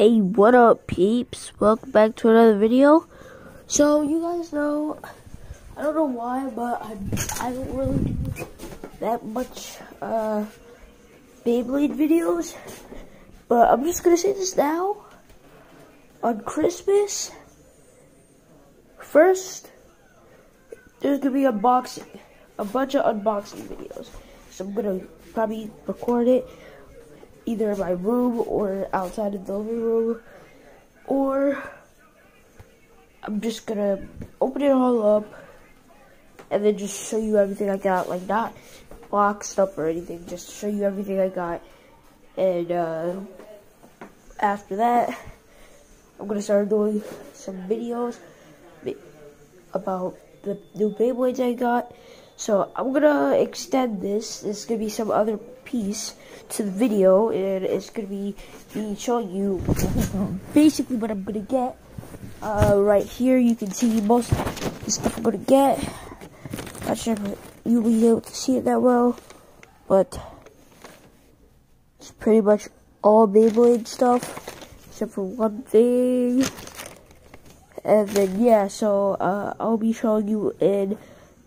Hey, what up, peeps? Welcome back to another video. So, you guys know, I don't know why, but I, I don't really do that much uh, Beyblade videos. But I'm just gonna say this now. On Christmas, first, there's gonna be unboxing, a bunch of unboxing videos. So I'm gonna probably record it either in my room or outside of the living room. Or I'm just gonna open it all up and then just show you everything I got. Like not boxed up or anything, just show you everything I got. And uh, after that, I'm gonna start doing some videos about the new Beyblades I got. So I'm gonna extend this. This is gonna be some other piece to the video, and it's gonna be me showing you basically what I'm gonna get. Uh, right here, you can see most of the stuff I'm gonna get. Not sure if you'll be able to see it that well, but it's pretty much all Beyblade stuff, except for one thing. And then yeah, so uh, I'll be showing you in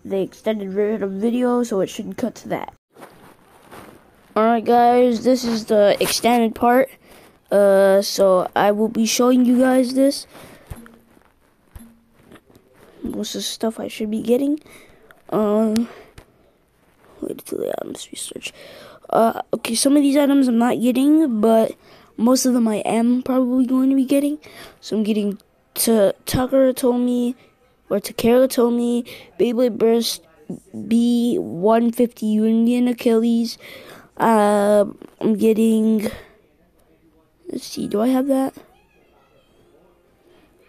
the extended version of video, so it shouldn't cut to that. Alright guys, this is the extended part. Uh, so I will be showing you guys this. Most of the stuff I should be getting. Um, wait till the items research. Uh, okay, some of these items I'm not getting, but most of them I am probably going to be getting. So I'm getting to Tucker told me or Takara Tomy Beyblade Burst B150 Union Achilles. Uh, I'm getting. Let's see, do I have that?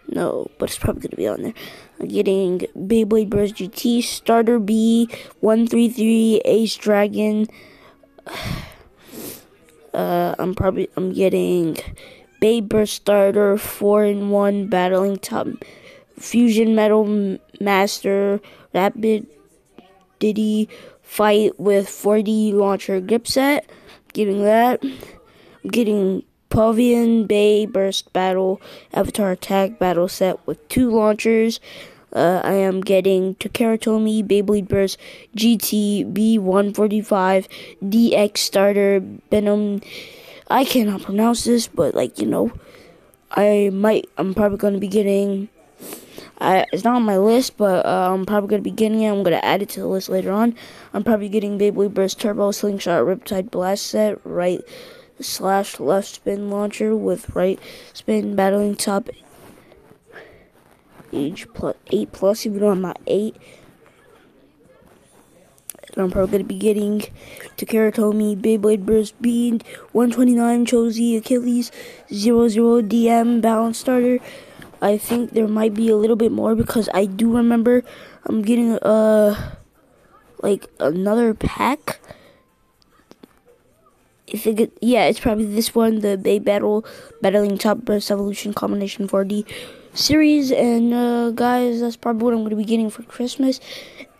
No, but it's probably gonna be on there. I'm getting Beyblade Burst GT Starter B133 Ace Dragon. Uh, I'm probably I'm getting Beyblade Burst Starter 4 in 1 Battling Top Fusion Metal Master Rapid Diddy Fight with 4D Launcher Grip Set. Getting that. I'm getting Pavian Bay Burst Battle Avatar Attack Battle Set with two launchers. Uh, I am getting Takara Tomy Beyblade Burst GT B145 DX Starter Venom. I cannot pronounce this, but like you know, I might. I'm probably going to be getting I, it's not on my list, but uh, I'm probably going to be getting it. I'm going to add it to the list later on. I'm probably getting Beyblade Burst Turbo Slingshot Riptide Blast Set, right slash left spin launcher with right spin battling top age plus 8 plus, even though I'm not 8. And I'm probably going to be getting Takara Tomy, Beyblade Burst Bean, 129 Cho-Z, Achilles, 00 DM Balance Starter, I think there might be a little bit more because I do remember I'm getting uh like another pack. I think it, yeah, it's probably this one, the Bay Battle Battling Top Burst Evolution Combination 4D series. And uh, guys, that's probably what I'm going to be getting for Christmas.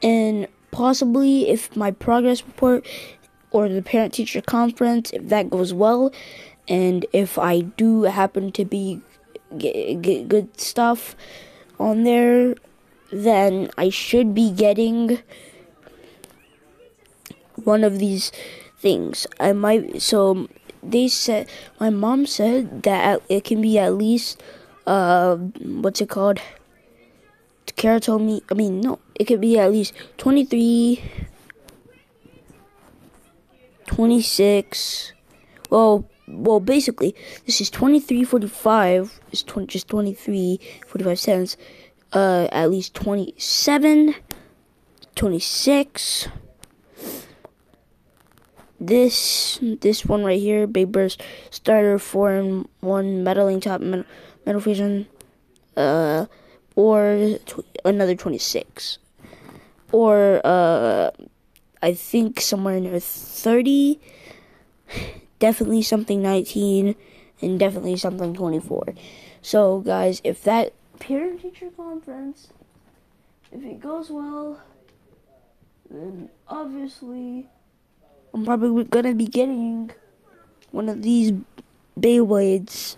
And possibly, if my progress report or the parent teacher conference, if that goes well, and if I do happen to be get, get good stuff on there, then I should be getting one of these things. I might so they said my mom said that it can be at least uh what's it called? Kara told me I mean no, it could be at least 23 26 well well, basically, this is 23.45, it's 20, just 23.45 cents, uh, at least 27, 26, this, this one right here, Big Burst Starter 4 and 1 Medaling Top Metal, metal Fusion, uh, or tw another 26, or, uh, I think somewhere near 30, definitely something 19 and definitely something 24. So, guys, if that parent teacher conference, if it goes well, then obviously I'm probably gonna be getting one of these Beyblades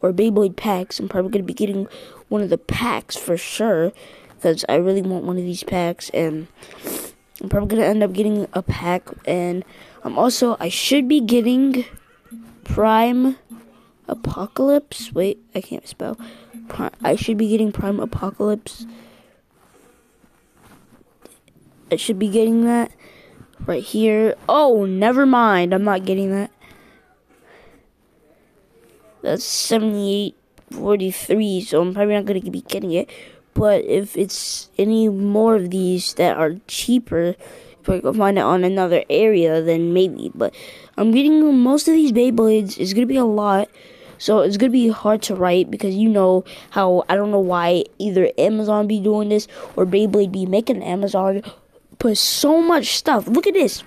or Beyblade packs. I'm probably gonna be getting one of the packs for sure because I really want one of these packs and I'm probably gonna end up getting a pack and I'm also I should be getting Prime Apocalypse. Wait, I can't spell. Prime, I should be getting Prime Apocalypse. I should be getting that right here. Oh, never mind. I'm not getting that. That's 7843, so I'm probably not to be getting it. But if it's any more of these that are cheaper, if I can find it on another area, then maybe. But I'm getting most of these Beyblades. It's to be a lot. So it's to be hard to write because you know how, I don't know why either Amazon be doing this or Beyblade be making Amazon put so much stuff. Look at this.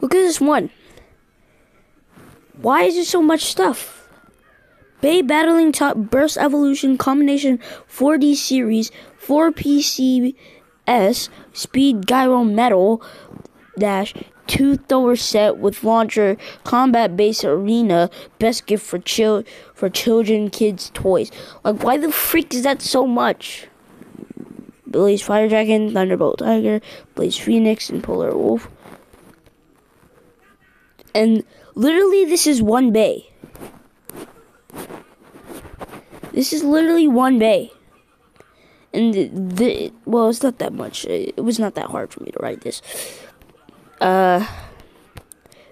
Look at this one. Why is there so much stuff? Bay Battling Top Burst Evolution Combination 4D Series 4 PCS Speed Gyro Metal Dash two thrower set with launcher combat based arena best gift for chil- for children kids toys like why the freak is that so much Blaze Fire Dragon, Thunderbolt Tiger, Blaze Phoenix, and Polar Wolf. And literally, this is one bay. This is literally one bay. And the, the well, it's not that much. It was not that hard for me to write this. Uh,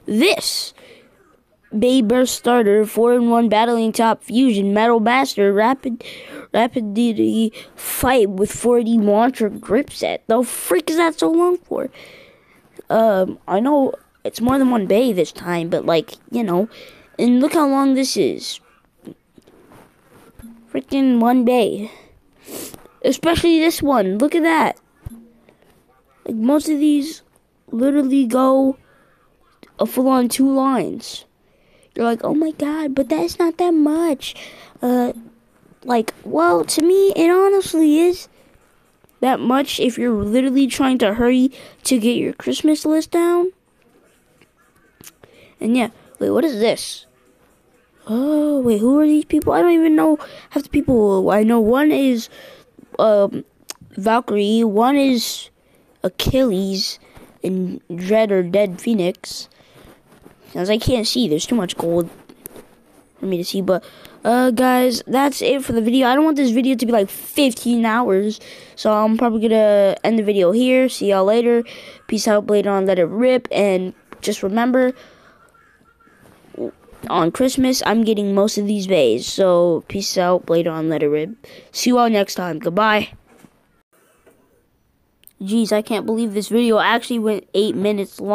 this Bay Burst Starter, 4 in 1 Battling Top Fusion, Metal Master, Rapid Rapidity Fight with 4D Launcher Grip Set. The freak is that so long for? Um, I know it's more than one bay this time, but like, you know, and look how long this is. Freaking one bay. Especially this one. Look at that. Like most of these literally go a full on two lines. You're like, oh my god, but that's not that much. Uh, like, well, to me, it honestly is that much if you're literally trying to hurry to get your Christmas list down. And yeah, wait, what is this? Oh, wait, who are these people? I don't even know half the people. I know one is um, Valkyrie, one is Achilles, and Dread or Dead Phoenix. As I can't see, there's too much gold for me to see. But, uh, guys, that's it for the video. I don't want this video to be like 15 hours. So I'm probably gonna end the video here. See y'all later. Peace out, Blade on, let it rip. And just remember, on Christmas, I'm getting most of these bays. So, peace out, Blade on, let rib. See you all next time. Goodbye. Jeez, I can't believe this video actually went 8 minutes long.